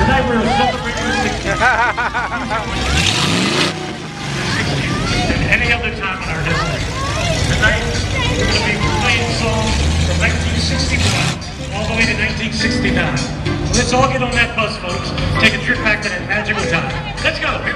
Tonight we will celebrate your 60th. than any other time in our history. Tonight we're going to be playing songs from 1961 all the way to 1969. Let's all get on that bus, folks. Take a trip back to that magical time. Let's go.